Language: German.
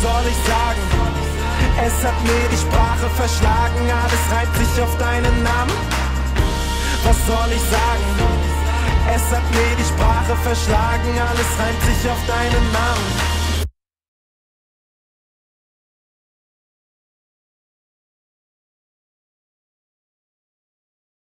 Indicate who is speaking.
Speaker 1: was soll ich sagen? Es hat mir die Sprache verschlagen, alles reibt sich auf deinen Namen. Was soll ich sagen? Es hat mir die Sprache verschlagen, alles reibt sich auf deinen Namen.